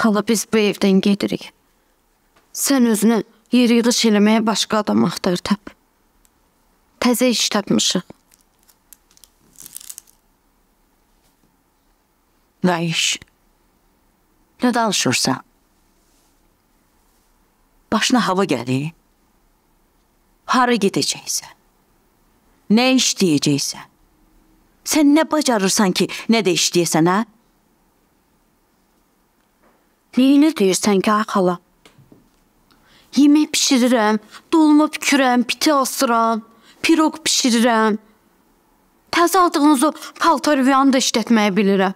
Xala biz bu evdən gedirik. Sən özünə yer yığış eləməyə başqa adam axtar tap. Təzə iş tapmışıq. Nə iş? Nə danışırsan? Başına hava gəlir. Hara gedəcəksən? Nə işləyəcəksən? Sən nə bacarırsan ki, nə də işləyəsən, hə? Neyini deyirsən ki, ay xala? Yemək bişirirəm, dolma bükürəm, piti asıram, piroq bişirirəm. Təzə aldığınız o paltar yuyanı da işlətməyə bilirəm.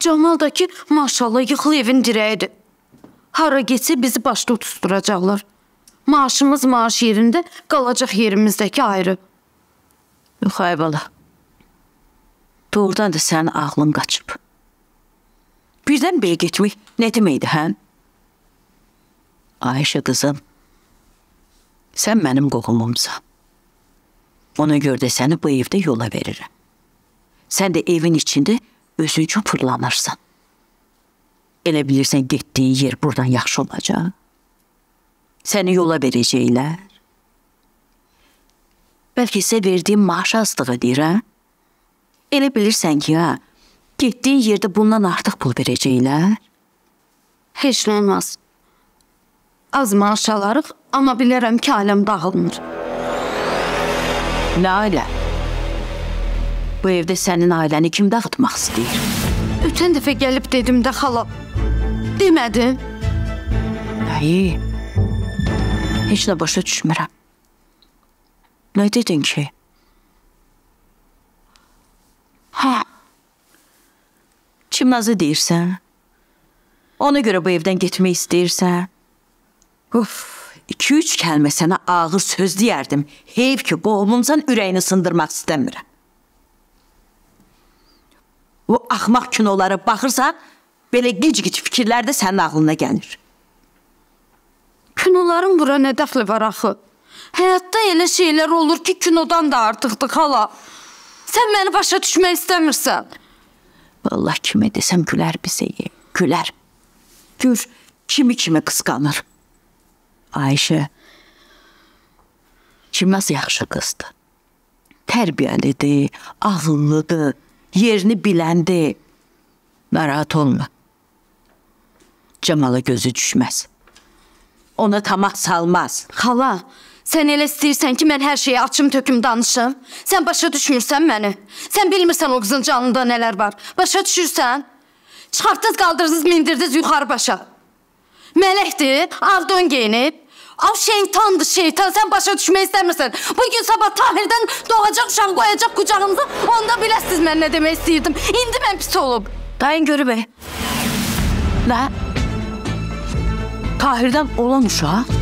Camal da ki, maşallah yıxılı evin dirəyidir. Hara getsə bizi başda tutturacaqlar. Maaşımız maaş yerində, qalacaq yerimizdəki ayrı. Yox, ay bala. Doğrudan da sənin ağlın qaçıb. Birdən belə getmək nə deməkdir, hə? Ayşə qızım, sən mənim qohumumsan. Ona görə də səni bu evdə yola verirəm. Sən də evin içində özün üçün fırlanırsan. Elə bilirsən getdiyin yer buradan yaxşı olacaq. Səni yola verəcəklər. Bəlkə isə verdiyin maaş azlığı deyir, hə? Elə bilirsən ki, hə, getdiyin yerdə bundan artıq pul verəcəklər. Heç nə olmaz. Az maaş alarıq, amma bilərəm ki, aləm dağılmır. Nə ailə? Bu evdə sənin ailəni kim dağıtmaq istəyir? Ötən dəfə gəlib dedim də xala. Demədin? Nəyi? Heç nə başa düşmürəm. Nə dedin ki? Hə. Çimnazı deyirsən? Ona görə bu evdən getmək istəyirsən? Uf, iki-üç kəlmə sənə ağır söz deyərdim. Heyf ki, qohumuncan ürəyini sındırmaq istəmirəm. O axmaq kinolara baxırsan, belə gic-gic fikirlər də sənin ağlına gəlir. Kinoların bura nə dəxli var axı? Həyatda elə şeylər olur ki, kinodan da artıqdır xala. Sən məni başa düşmək istəmirsən. Vallahi kimə desəm gülər bizə, gülər. Gör kimi kimi qısqanır. Ayşə Çimnaz yaxşı qızdır. Tərbiyəlidir, ağıllıdır, yerini biləndir. Narahat olma. Camala gözü düşməz. Ona tamah salmaz. Xala, sən elə istəyirsən ki, mən hər şeyi açım töküm danışım. Sən başa düşmürsən məni. Sən bilmirsən o qızın canında nələr var. Başa düşürsən? Çıxartdınız, qaldırdınız, mindirdiniz yuxarı başa. Mələkdir, ardon geyinib. Av şeytandır şeytan, sən başa düşmək istəmirsən. Bugün sabah Tahirdən doğacaq uşaq qoyacaq qucağınıza, onda biləsiniz mən nə demək istəyirdim. İndi mən pis olub. Dayın görüb. Nə? Tahirdən olan uşaq?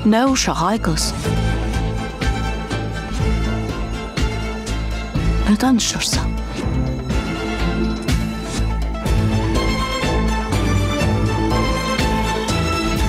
Nə uşaq ay qız? Nə danışırsan?